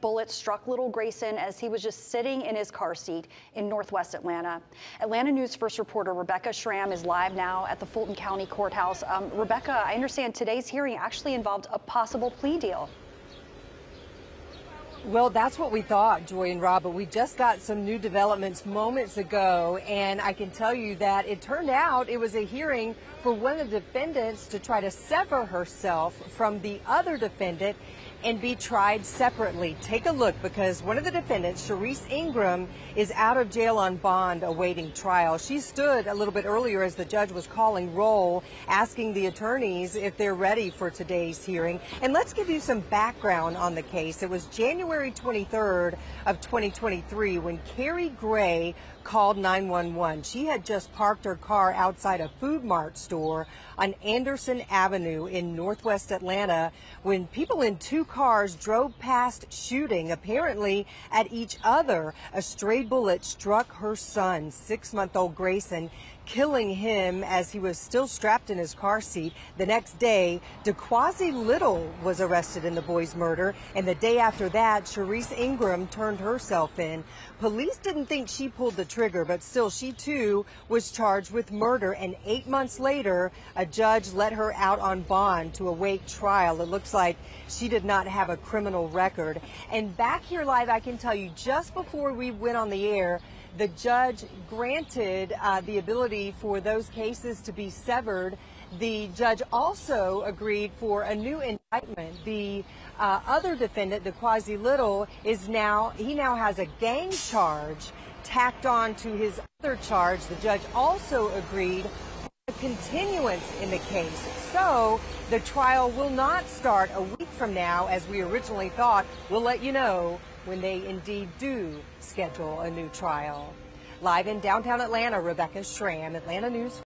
bullet struck little Grayson as he was just sitting in his car seat in northwest Atlanta. Atlanta News First reporter Rebecca Schramm is live now at the Fulton County Courthouse. Um, Rebecca, I understand today's hearing actually involved a possible plea deal. Well, that's what we thought, Joy and Rob, but we just got some new developments moments ago, and I can tell you that it turned out it was a hearing for one of the defendants to try to sever herself from the other defendant and be tried separately. Take a look because one of the defendants, Sharice Ingram, is out of jail on bond awaiting trial. She stood a little bit earlier as the judge was calling roll, asking the attorneys if they're ready for today's hearing. And let's give you some background on the case. It was January 23rd of 2023 when Carrie Gray called 911. She had just parked her car outside a Food Mart store on Anderson Avenue in northwest Atlanta when people in two cars drove past shooting apparently at each other. A stray bullet struck her son, six month old Grayson, killing him as he was still strapped in his car seat. The next day, DeQuasi Little was arrested in the boy's murder, and the day after that, Sharice Ingram turned herself in. Police didn't think she pulled the trigger, but still, she too was charged with murder. And eight months later, a judge let her out on bond to await trial. It looks like she did not have a criminal record. And back here live, I can tell you, just before we went on the air, the judge granted uh, the ability for those cases to be severed. The judge also agreed for a new indictment. The uh, other defendant, DeQuasi Little, is now he now has a gang charge tacked on to his other charge. The judge also agreed for a continuance in the case. So the trial will not start a week from now as we originally thought. We'll let you know when they indeed do schedule a new trial. Live in downtown Atlanta, Rebecca Schramm, Atlanta News.